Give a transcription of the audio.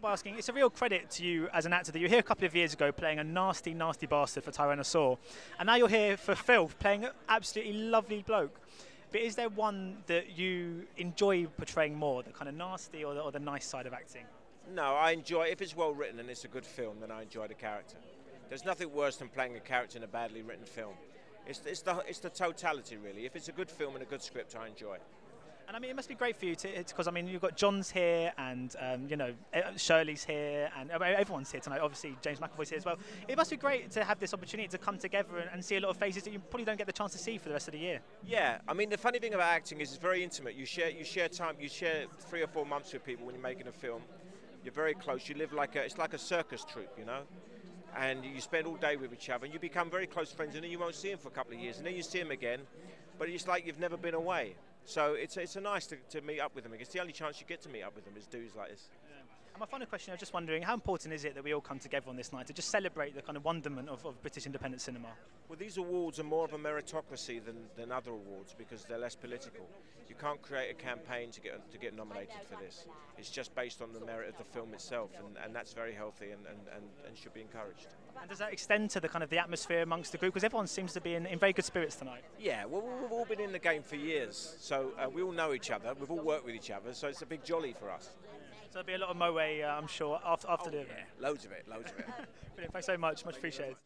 by asking, it's a real credit to you as an actor that you were here a couple of years ago playing a nasty, nasty bastard for Tyrannosaur, and now you're here for Filth playing an absolutely lovely bloke. But is there one that you enjoy portraying more, the kind of nasty or the, or the nice side of acting? No, I enjoy if it's well written and it's a good film, then I enjoy the character. There's nothing worse than playing a character in a badly written film. It's, it's, the, it's the totality, really. If it's a good film and a good script, I enjoy it. And I mean, it must be great for you to, because I mean, you've got John's here, and um, you know, Shirley's here, and everyone's here tonight. Obviously, James McAvoy's here as well. It must be great to have this opportunity to come together and, and, see a lot of faces that you probably don't get the chance to see for the rest of the year. Yeah, I mean, the funny thing about acting is it's very intimate. You share, you share time, you share three or four months with people when you're making a film. You're very close. You live like a, it's like a circus troupe, you know and you spend all day with each other and you become very close friends and then you won't see them for a couple of years and then you see them again but it's like you've never been away so it's, it's a nice to, to meet up with them. It's the only chance you get to meet up with them is dudes like this. Yeah. And my final question, I was just wondering, how important is it that we all come together on this night to just celebrate the kind of wonderment of, of British independent cinema? Well, these awards are more of a meritocracy than, than other awards because they're less political. You can't create a campaign to get to get nominated for this. It's just based on the merit of the film itself, and, and that's very healthy and, and, and, and should be encouraged. And does that extend to the kind of the atmosphere amongst the group? Because everyone seems to be in, in very good spirits tonight. Yeah, well, we've all been in the game for years, so uh, we all know each other. We've all worked with each other, so it's a big jolly for us. So there'll be a lot of moe, uh, I'm sure, after, after oh, the event. Yeah, loads of it, loads of it. Brilliant, thanks so much, much appreciated.